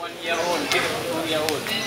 one year old, give it two year old.